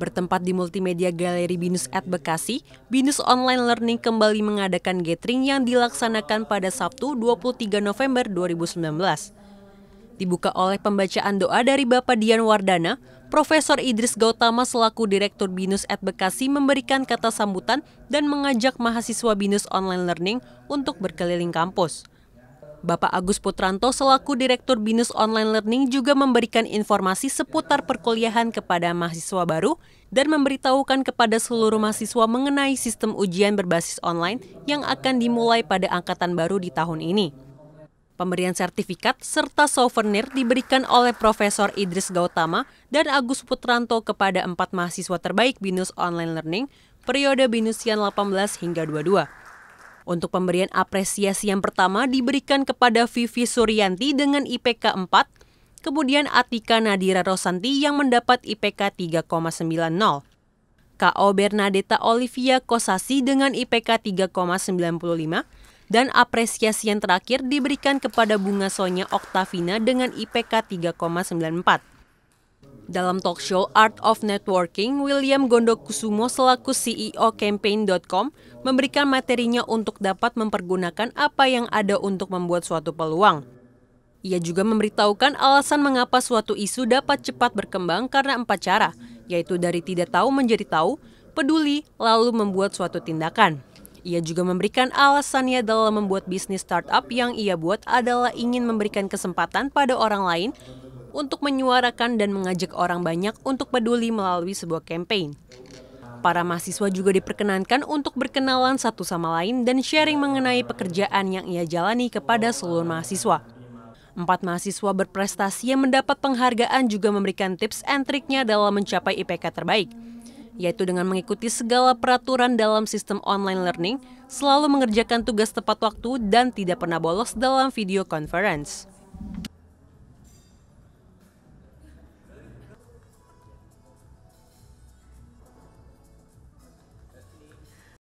Bertempat di Multimedia Galeri Binus at Bekasi, Binus Online Learning kembali mengadakan gathering yang dilaksanakan pada Sabtu 23 November 2019. Dibuka oleh pembacaan doa dari Bapak Dian Wardana, Profesor Idris Gautama selaku Direktur Binus at Bekasi memberikan kata sambutan dan mengajak mahasiswa Binus Online Learning untuk berkeliling kampus. Bapak Agus Putranto selaku Direktur Binus Online Learning juga memberikan informasi seputar perkuliahan kepada mahasiswa baru dan memberitahukan kepada seluruh mahasiswa mengenai sistem ujian berbasis online yang akan dimulai pada angkatan baru di tahun ini. Pemberian sertifikat serta souvenir diberikan oleh Profesor Idris Gautama dan Agus Putranto kepada empat mahasiswa terbaik Binus Online Learning periode Binusian 18 hingga 22. Untuk pemberian apresiasi yang pertama diberikan kepada Vivi Suryanti dengan IPK 4, kemudian Atika Nadira Rosanti yang mendapat IPK 3,90. KO Bernadetta Olivia Kosasi dengan IPK 3,95 dan apresiasi yang terakhir diberikan kepada Bunga Sonya Oktavina dengan IPK 3,94. Dalam talk show Art of Networking, William Gondokusumo selaku CEO Campaign.com memberikan materinya untuk dapat mempergunakan apa yang ada untuk membuat suatu peluang. Ia juga memberitahukan alasan mengapa suatu isu dapat cepat berkembang karena empat cara, yaitu dari tidak tahu menjadi tahu, peduli, lalu membuat suatu tindakan. Ia juga memberikan alasannya dalam membuat bisnis startup yang ia buat adalah ingin memberikan kesempatan pada orang lain untuk menyuarakan dan mengajak orang banyak untuk peduli melalui sebuah campaign. Para mahasiswa juga diperkenankan untuk berkenalan satu sama lain dan sharing mengenai pekerjaan yang ia jalani kepada seluruh mahasiswa. Empat mahasiswa berprestasi yang mendapat penghargaan juga memberikan tips and triknya dalam mencapai IPK terbaik, yaitu dengan mengikuti segala peraturan dalam sistem online learning, selalu mengerjakan tugas tepat waktu, dan tidak pernah bolos dalam video conference.